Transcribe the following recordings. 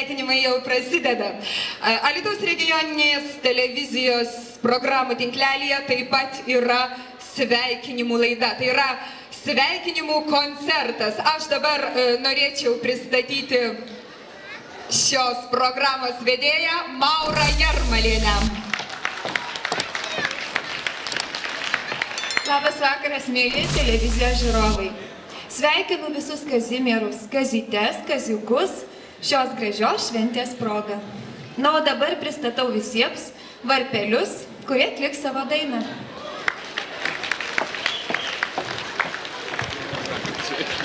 Sveikinimai jau prasideda. Alitos regioninės televizijos programų tinklelėje taip pat yra sveikinimų laida. Tai yra sveikinimų koncertas. Aš dabar norėčiau pristatyti šios programos vedėją Maurą Jarmalienę. Labas vakaras, mėly televizijos žiūrovai. Sveikinu visus Kazimierus, Kazytes, Kaziukus šios gražios šventės proga. Na, o dabar pristatau visiems varpelius, kurie atliks savo dainą.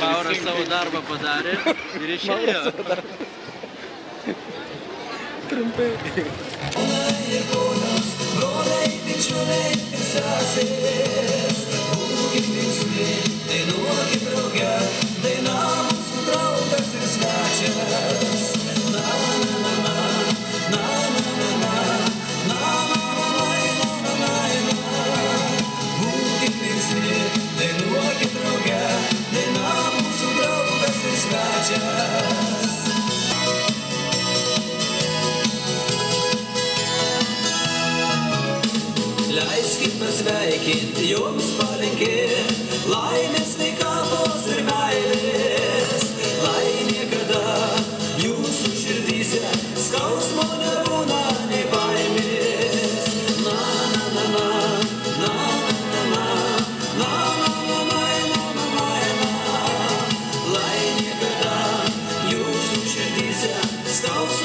Mauras savo darbą padarė ir išėjo. Broliai, bičiuliai ir sesės, būkim linksmi, dainuokim drauge, daina mūsų draugas ir svečias. Pasveikinti jums palinkėti laimės, sveikatos ir meilės. Lai niekada jūsų širdyse skausmo nebūna nei baimės. Na, na, na, na, na, na, na, na, na, na, na, na, na, na, na. Lai niekada jūsų širdyse skausmo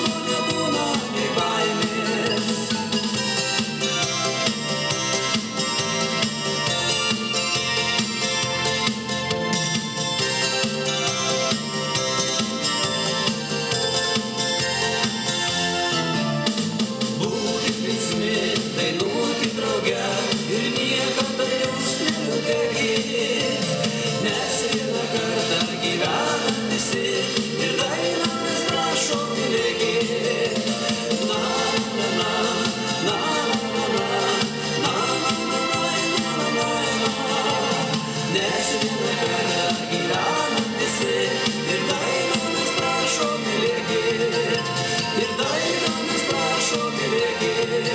again.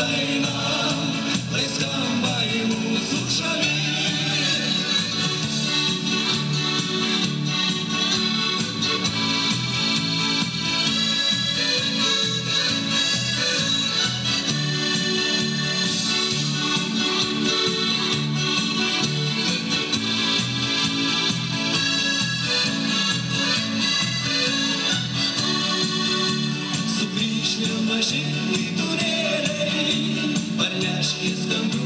Dana. she's the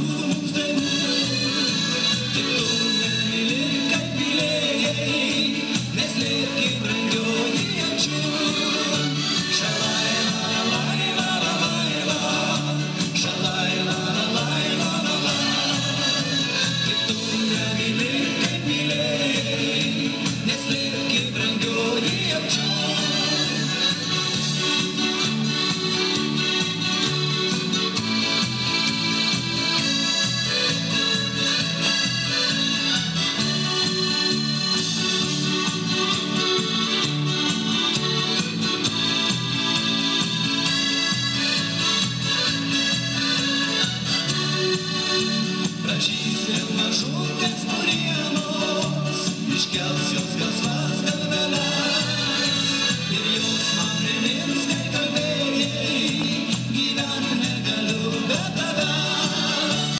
Give your smile